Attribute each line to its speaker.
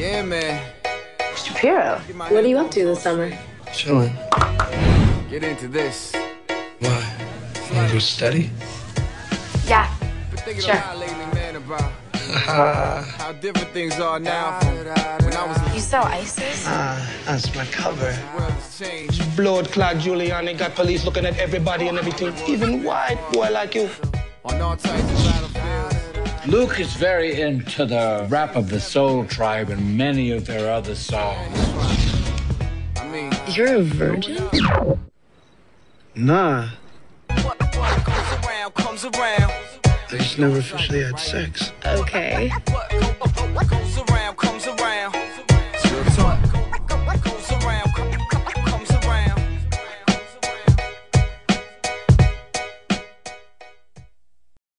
Speaker 1: Yeah, man.
Speaker 2: Shapiro, what are you up to this summer?
Speaker 3: Chilling.
Speaker 1: Get into this.
Speaker 3: Why? Want to go steady?
Speaker 2: Yeah.
Speaker 1: Been thinking
Speaker 2: Sure.
Speaker 1: a lot lately, man, about how different things are now when I was
Speaker 2: You saw ISIS?
Speaker 3: Ah, that's my cover.
Speaker 1: the world has changed.
Speaker 4: Blood clot Giuliani got police looking at everybody and everything. Even white boy like you.
Speaker 1: On all types of battlefields.
Speaker 5: Luke is very into the rap of the Soul Tribe and many of their other songs.
Speaker 1: I mean,
Speaker 2: You're a virgin?
Speaker 3: Nah,
Speaker 1: what, what goes around comes around.
Speaker 3: I just never officially had sex.
Speaker 2: Okay.
Speaker 1: What